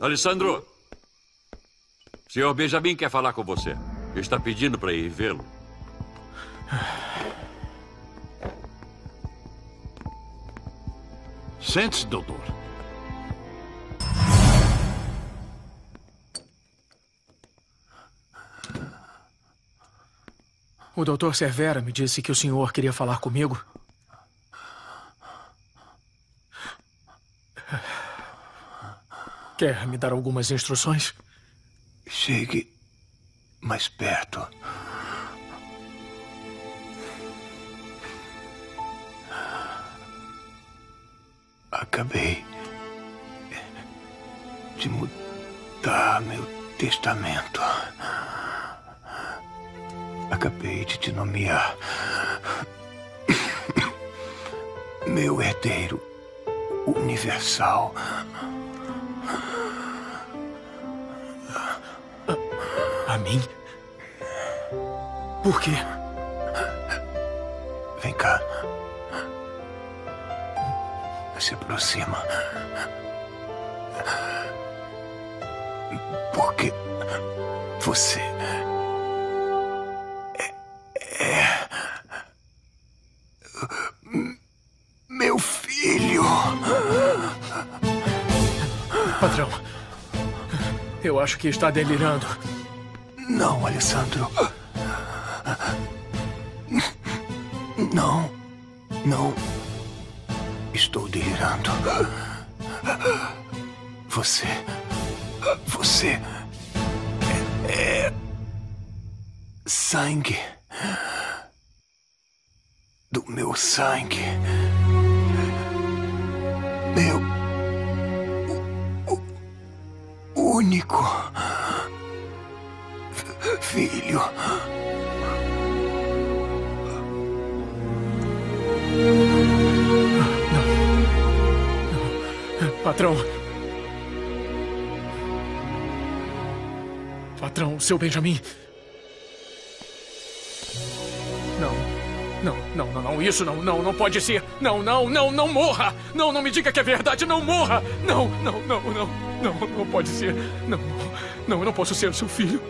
Alessandro, senhor Benjamin quer falar com você. Está pedindo para ir vê-lo. Sente-se, doutor. O doutor Cervera me disse que o senhor queria falar comigo. Quer me dar algumas instruções? Chegue mais perto. Acabei de mudar meu testamento. Acabei de te nomear meu herdeiro universal. A mim? Por quê? Vem cá. Se aproxima. Porque você é, é meu filho. Patrão, eu acho que está delirando. Não, Alessandro. Não, não. Estou delirando. Você. Você. É. é sangue. Do meu sangue. Meu. Único. Filho. Patrão. Patrão, seu Benjamin. Não, não, não, não. Isso não, não, não pode ser. Não, não, não, não morra. Não, não me diga que é verdade. Não morra. Não, não, não, não. Não, não pode ser. Não, não. Não, eu não posso ser o seu filho.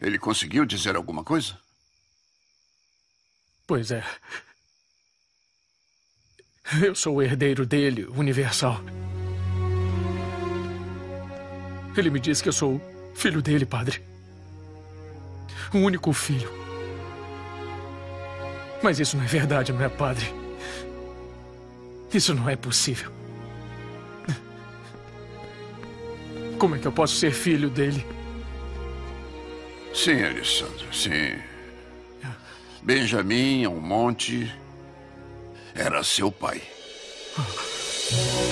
Ele conseguiu dizer alguma coisa? Pois é. Eu sou o herdeiro dele, universal. Ele me disse que eu sou filho dele, padre. O único filho. Mas isso não é verdade, não é, padre? Isso não é possível. Como é que eu posso ser filho dele? Sim, Alessandro, sim. Benjamin Almonte era seu pai. Ha